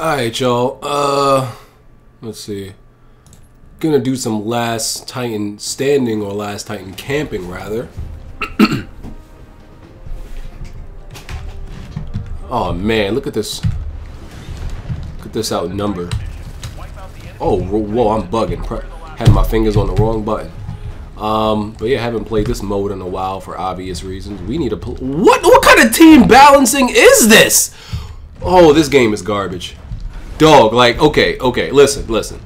Alright, y'all. Uh, let's see. Gonna do some last Titan standing or last Titan camping, rather. oh man, look at this. Look at this outnumber. Oh, whoa, I'm bugging. Had my fingers on the wrong button. Um, but yeah, haven't played this mode in a while for obvious reasons. We need to. What? What kind of team balancing is this? Oh, this game is garbage. Dog, like, okay, okay, listen, listen.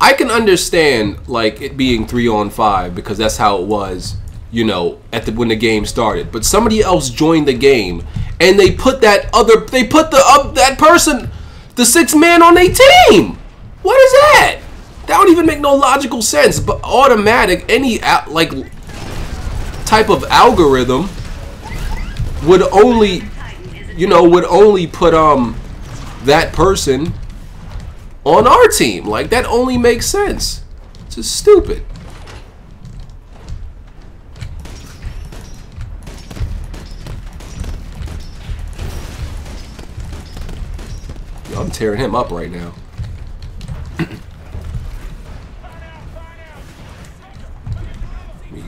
I can understand, like, it being three on five because that's how it was, you know, at the when the game started. But somebody else joined the game and they put that other, they put the uh, that person, the sixth man on their team. What is that? That don't even make no logical sense. But automatic, any like type of algorithm would only, you know, would only put um that person on our team. Like, that only makes sense. It's just stupid. Yo, I'm tearing him up right now. me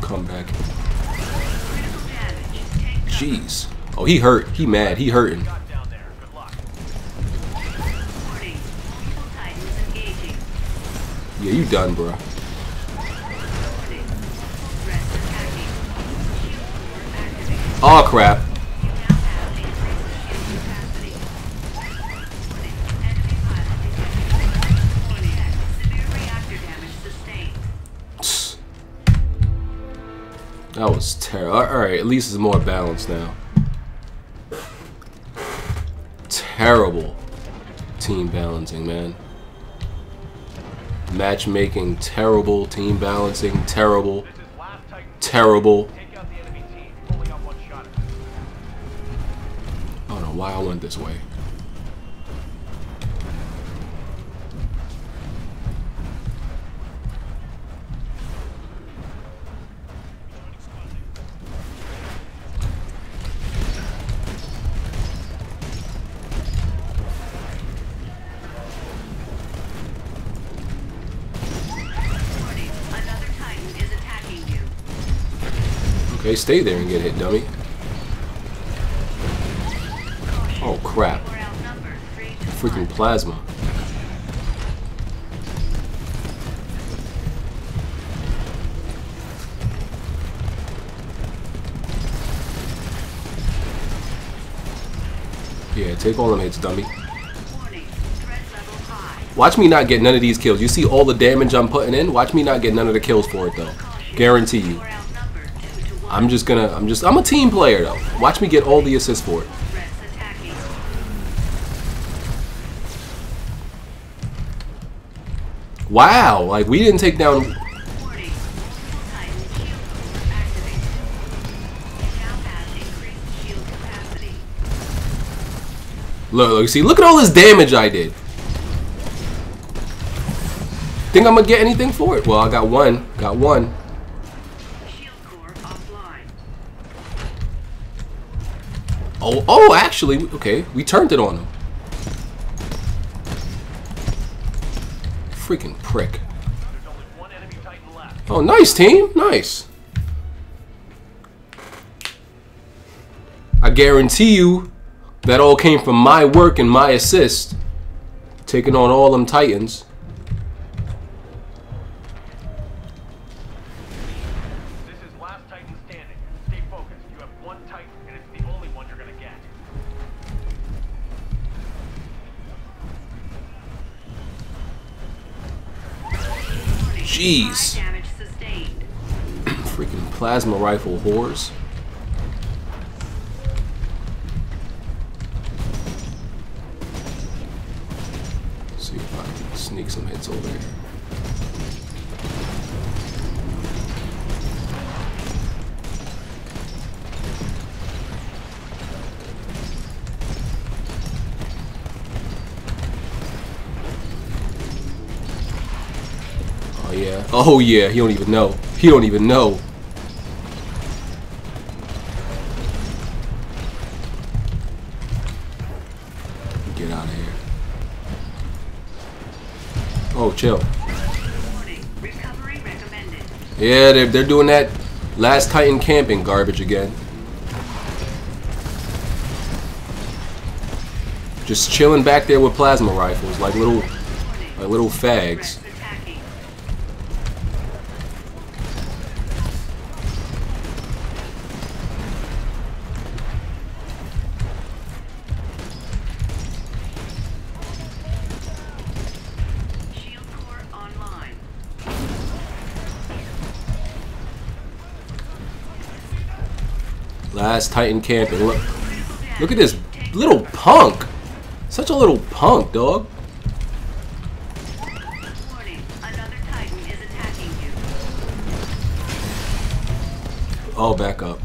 come back. Jeez. Oh, he hurt. He mad. He hurting. Yeah, you done, bro. Oh crap. That was terrible. Alright, at least it's more balanced now. Terrible team balancing, man matchmaking terrible, team balancing terrible, terrible. I don't know why I went this way. Okay, stay there and get hit, dummy. Oh, crap. Freaking plasma. Yeah, take all them hits, dummy. Watch me not get none of these kills. You see all the damage I'm putting in? Watch me not get none of the kills for it, though. Guarantee you. I'm just gonna, I'm just, I'm a team player though. Watch me get all the assists for it. Wow, like we didn't take down... Look, look, see, look at all this damage I did. Think I'm gonna get anything for it? Well, I got one, got one. Oh, oh, actually, okay, we turned it on him. Freaking prick. Oh, nice team, nice. I guarantee you that all came from my work and my assist. Taking on all them titans. Jeez. Freaking plasma rifle whores. see if I can sneak some hits over here. Oh yeah, he don't even know. He don't even know. Get out of here. Oh, chill. Yeah, they're, they're doing that last Titan camping garbage again. Just chilling back there with plasma rifles like little like little fags. Last Titan camping. Look, look at this little punk. Such a little punk, dog. Oh, back up.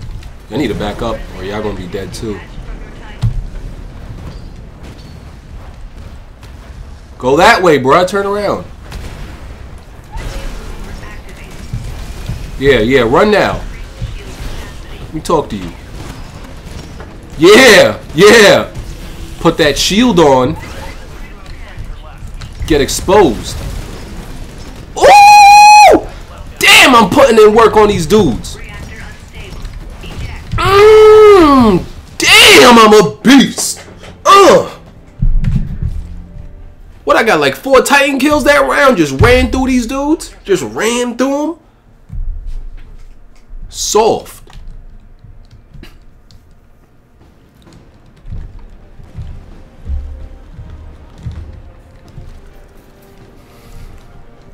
I need to back up or y'all gonna be dead too. Go that way, bro. Turn around. Yeah, yeah, run now. Let me talk to you. Yeah, yeah. Put that shield on. Get exposed. Ooh! Damn, I'm putting in work on these dudes. Mmm. Damn, I'm a beast. Ugh. What I got like four Titan kills that round? Just ran through these dudes? Just ran through them? Soft.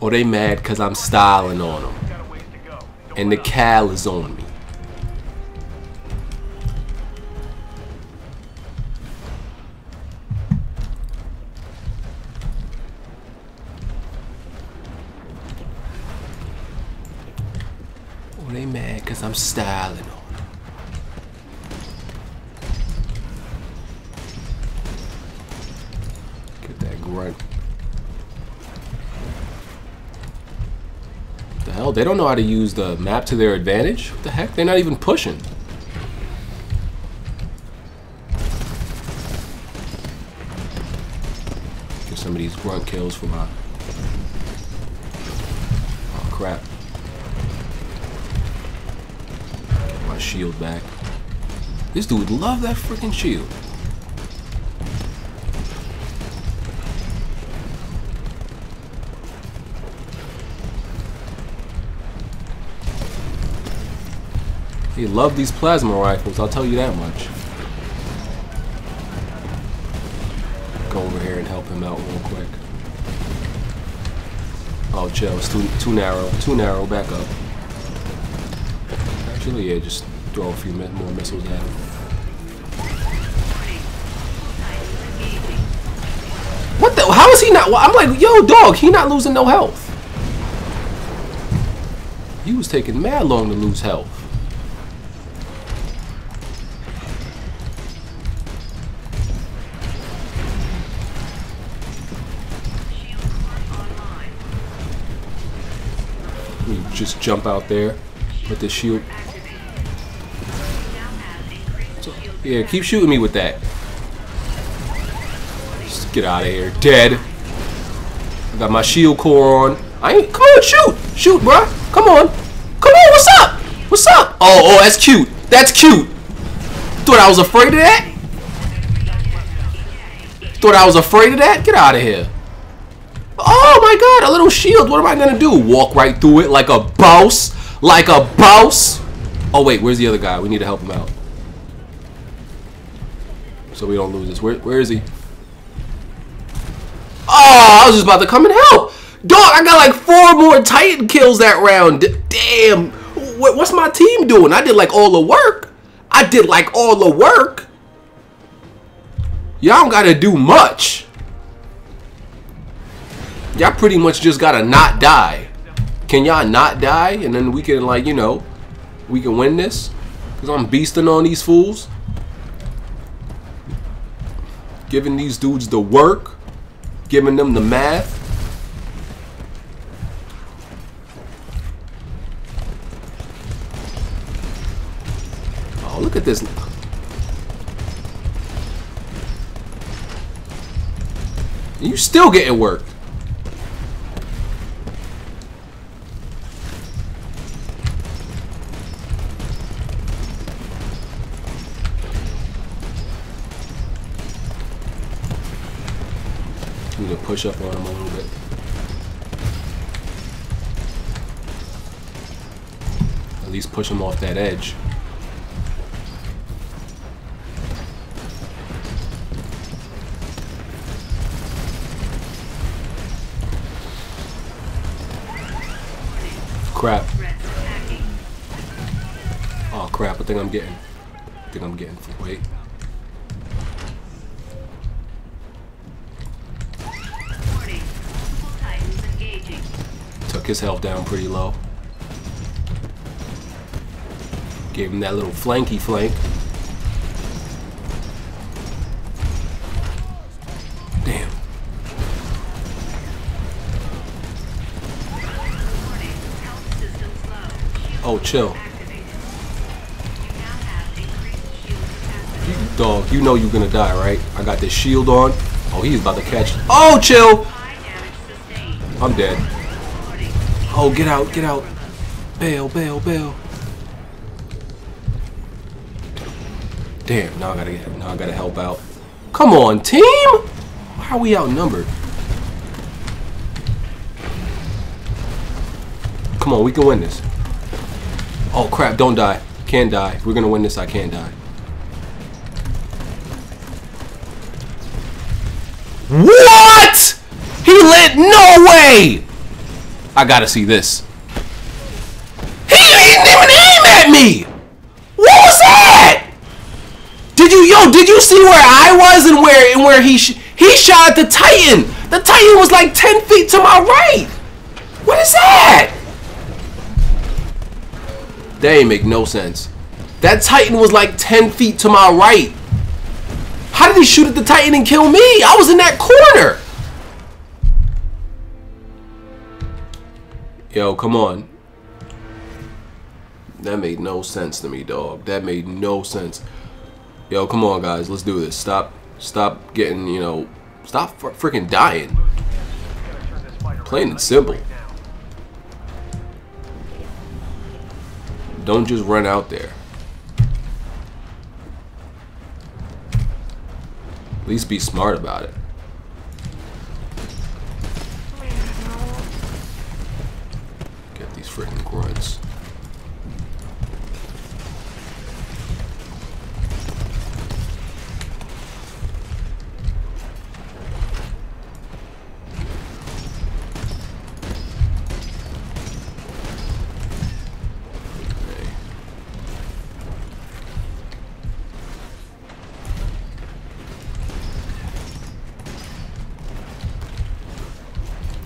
Or they mad because I'm styling on them. And the cal is on me. Or they mad because I'm styling on hell? They don't know how to use the map to their advantage? What the heck? They're not even pushing. Get some of these grunt kills for my... Oh, crap. Get my shield back. This dude love that freaking shield. He loved these plasma rifles, I'll tell you that much. Go over here and help him out real quick. Oh, chill. It's too, too narrow. Too narrow. Back up. Actually, yeah, just throw a few more missiles at him. What the? How is he not? I'm like, yo, dog, he not losing no health. He was taking mad long to lose health. Just jump out there with the shield. So, yeah, keep shooting me with that. Just get out of here. Dead. I got my shield core on. I ain't. Come on, shoot. Shoot, bruh. Come on. Come on, what's up? What's up? Oh, oh, that's cute. That's cute. Thought I was afraid of that? Thought I was afraid of that? Get out of here. Oh my god, a little shield. What am I gonna do? Walk right through it like a boss? Like a boss? Oh wait, where's the other guy? We need to help him out. So we don't lose this. Where, where is he? Oh, I was just about to come and help. Dog, I got like four more Titan kills that round. Damn. What's my team doing? I did like all the work. I did like all the work. Y'all don't gotta do much. Y'all pretty much just gotta not die. Can y'all not die? And then we can like, you know, we can win this. Because I'm beasting on these fools. Giving these dudes the work. Giving them the math. Oh, look at this. You still getting worked. Push up on him a little bit. At least push him off that edge. Crap. Oh crap, I think I'm getting. I think I'm getting. Wait. Took his health down pretty low. Gave him that little flanky flank. Damn. Oh, chill. Dog, you know you're gonna die, right? I got this shield on. Oh, he's about to catch. Oh, chill! I'm dead. Oh, get out, get out. Bail, bail, bail. Damn, now I gotta get, now I gotta help out. Come on, team! Why are we outnumbered? Come on, we can win this. Oh crap, don't die. Can't die. If we're gonna win this, I can't die. What? He lit? No way! I gotta see this. He didn't even aim at me! What was that? Did you, yo, did you see where I was and where, and where he, he shot at the Titan? The Titan was like 10 feet to my right. What is that? That ain't make no sense. That Titan was like 10 feet to my right. How did he shoot at the Titan and kill me? I was in that corner. Yo, come on. That made no sense to me, dog. That made no sense. Yo, come on, guys. Let's do this. Stop. Stop getting, you know, stop fr freaking dying. Plain and simple. Don't just run out there. At least be smart about it. Grunts.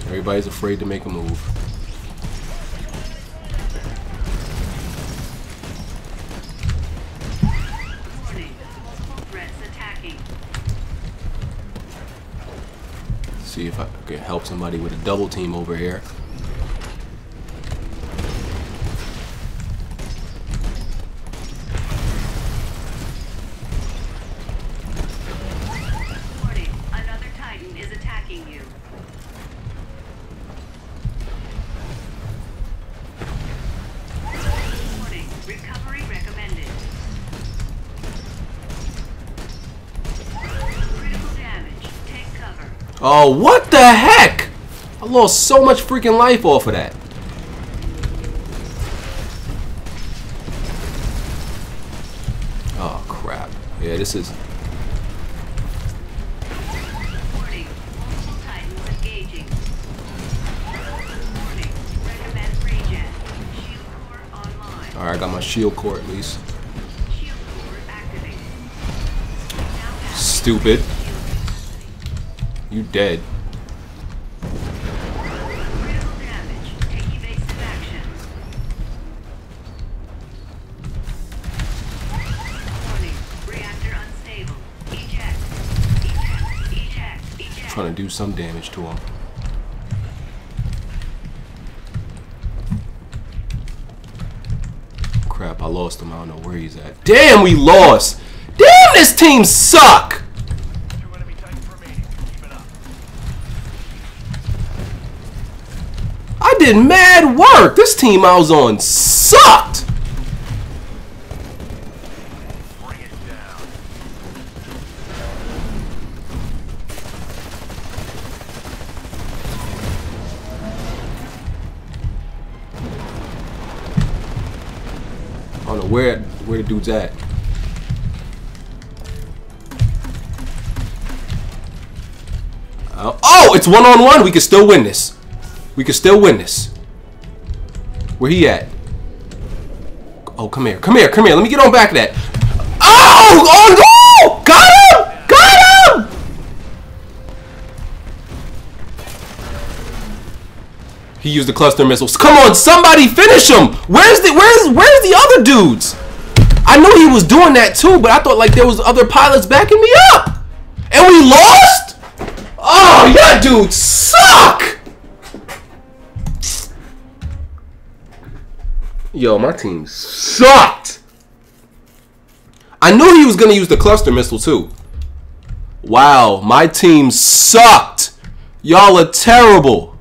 Everybody's afraid to make a move. See if I can help somebody with a double team over here. Oh, what the heck? I lost so much freaking life off of that. Oh, crap. Yeah, this is... Alright, I got my shield core at least. Stupid. You dead. Trying to do some damage to him. Crap, I lost him. I don't know where he's at. Damn, we lost! Damn, this team suck! did mad work. This team I was on sucked. I don't know where where the dude's at. Uh, oh, it's one on one. We can still win this. We can still win this. Where he at? Oh, come here, come here, come here. Let me get on back of that. Oh, oh no! Got him! Got him! He used the cluster missiles. Come on, somebody finish him! Where's the where's where's the other dudes? I knew he was doing that too, but I thought like there was other pilots backing me up. And we lost? Oh, yeah, dudes suck! Yo, my team sucked. I knew he was going to use the cluster missile too. Wow, my team sucked. Y'all are terrible.